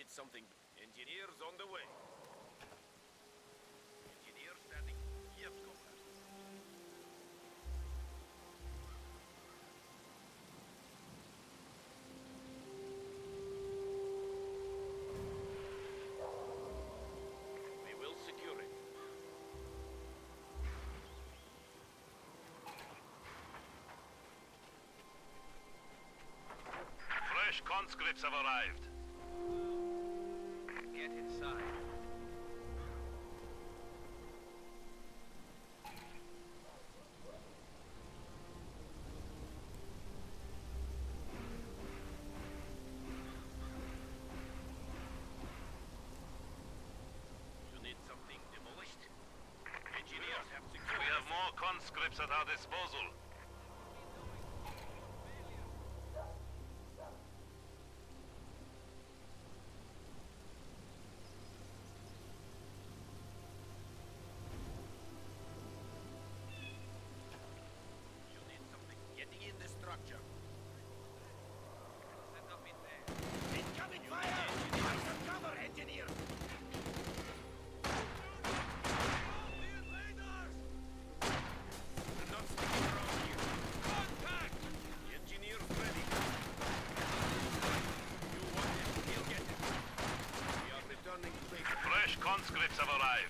need something. Engineers on the way. Engineer standing. Yep, go conscripts have arrived. our disposal. Conscripts have arrived.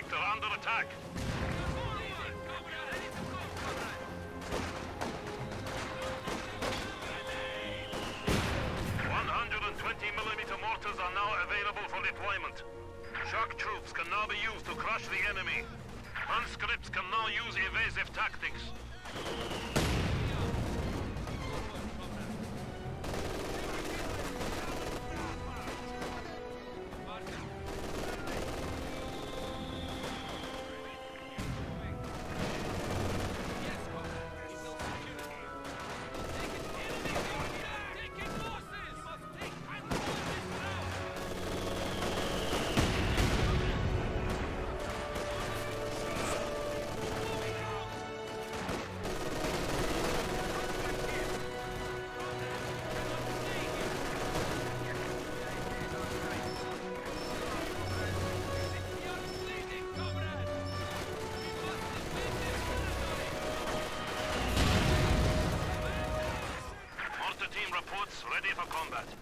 sector under attack. 120 millimeter mortars are now available for deployment. Shock troops can now be used to crush the enemy. Conscripts can now use evasive tactics. Ready for combat.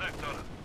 sector.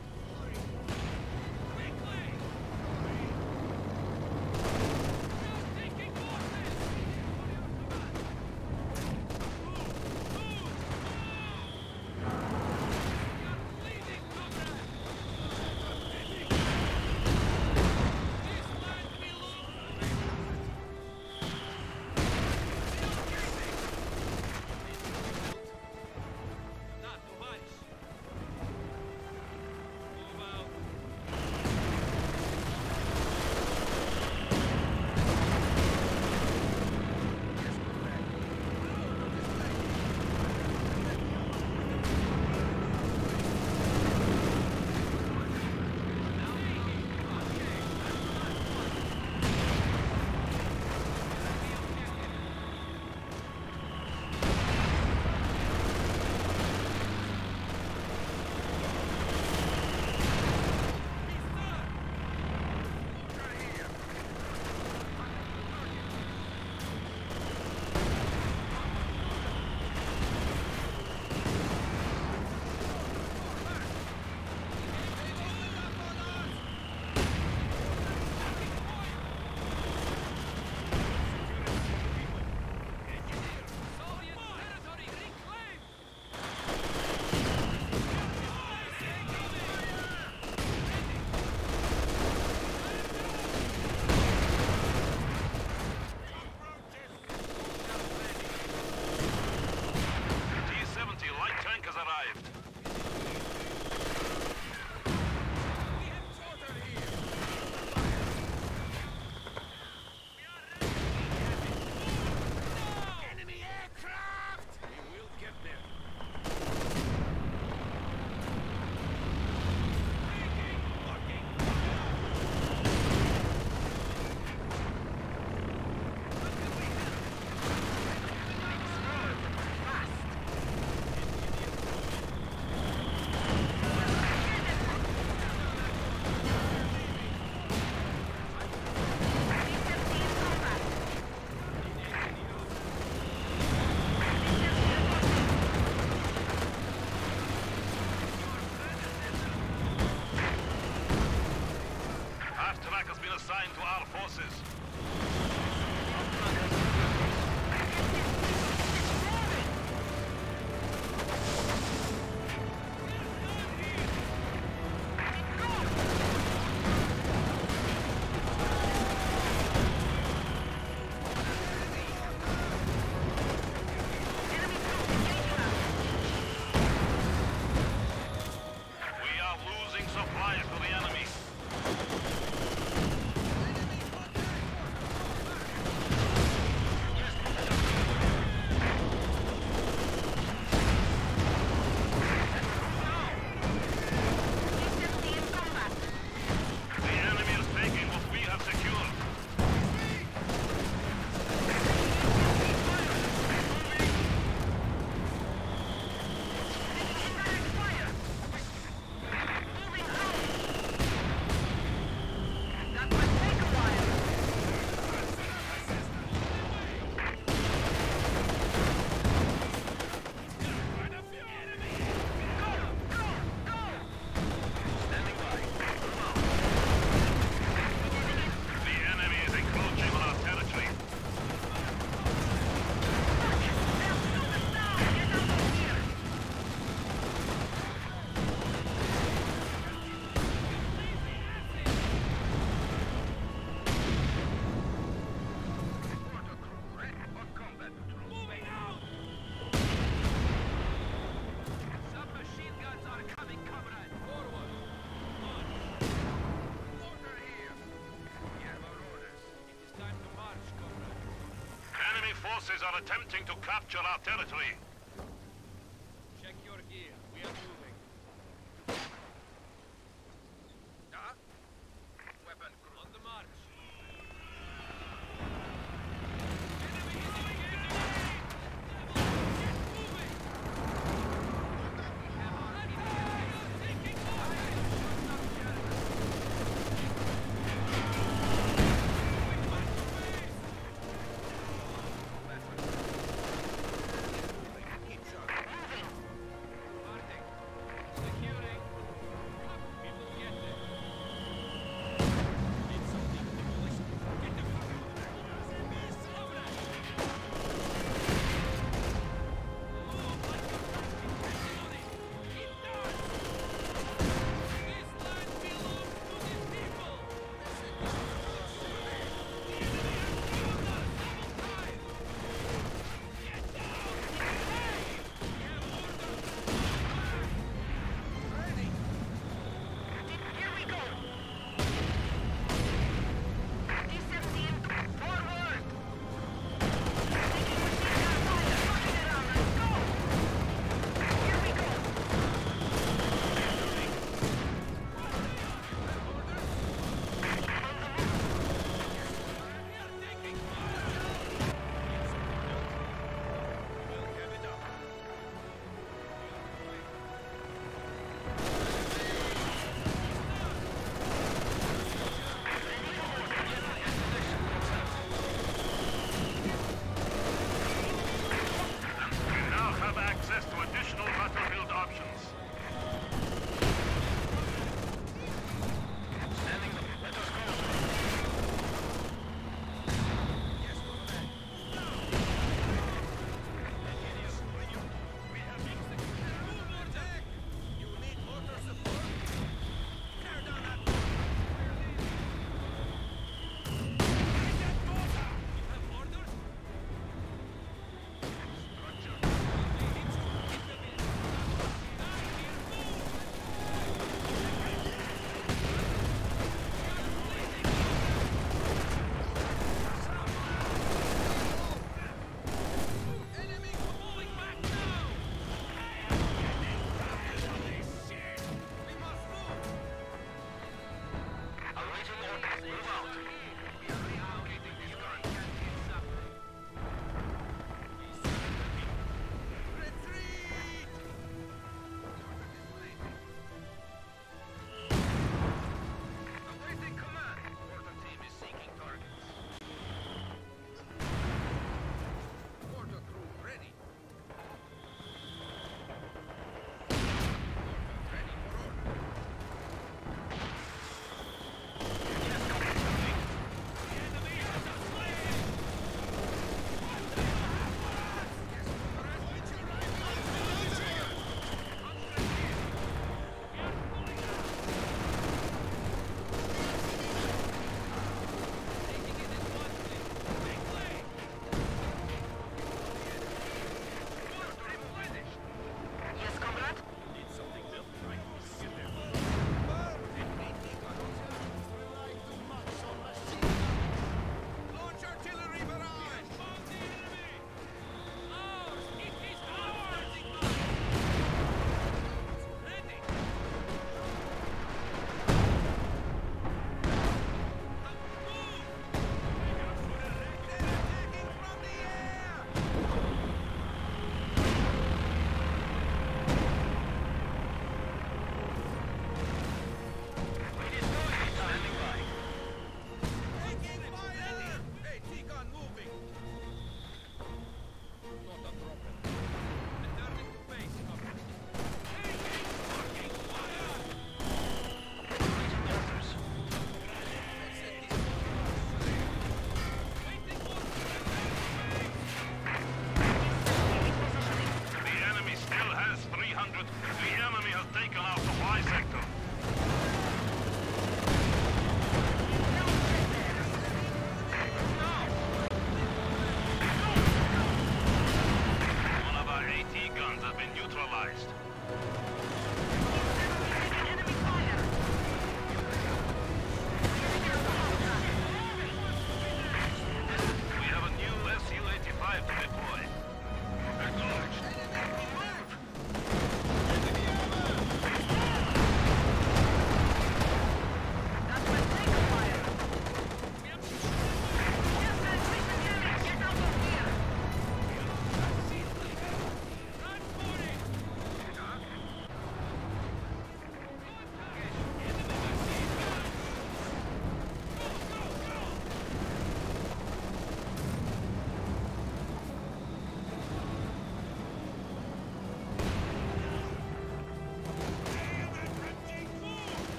Are attempting to capture our territory.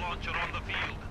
Launcher on the field.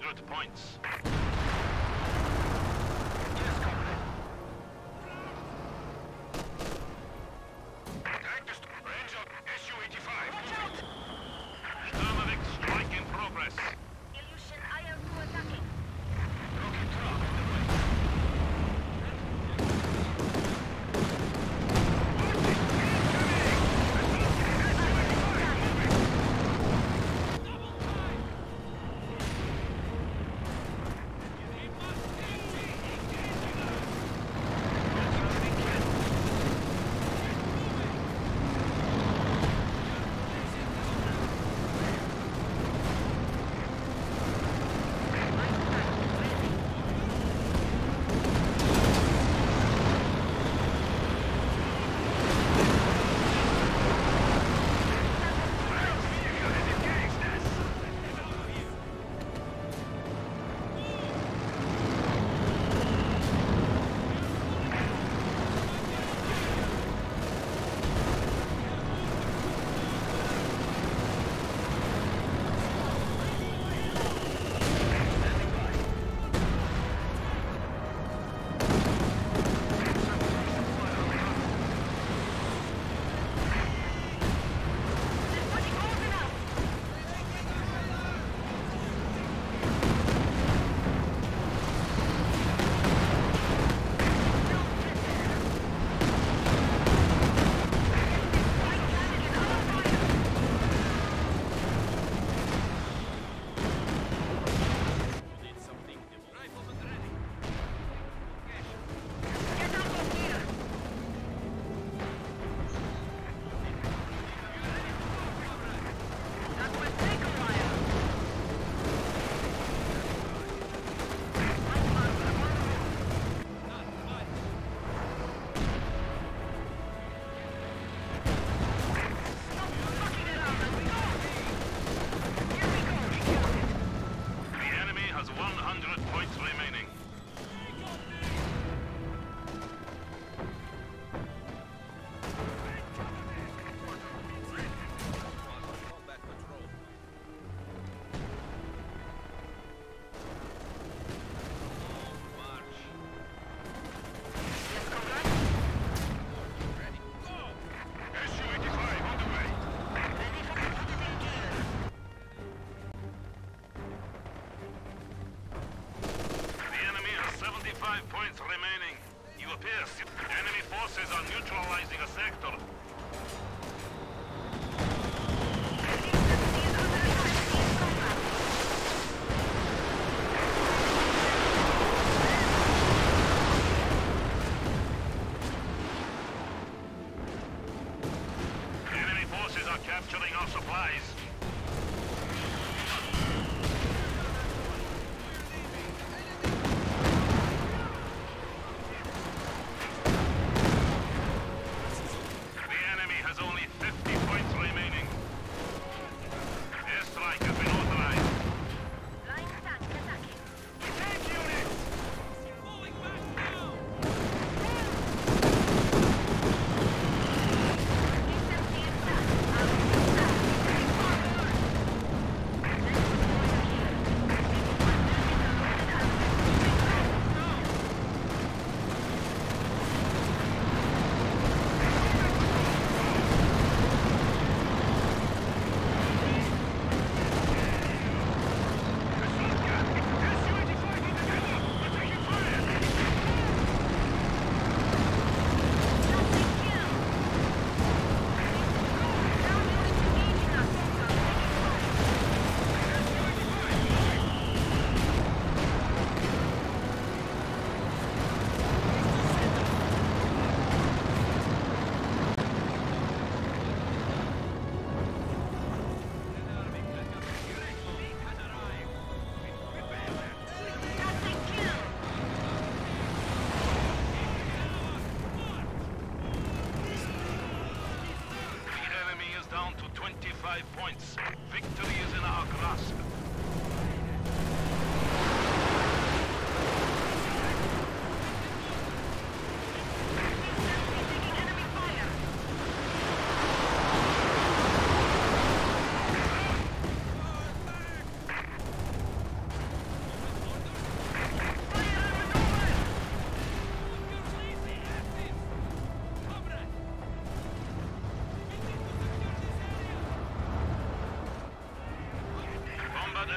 100 points. You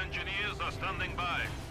engineers are standing by.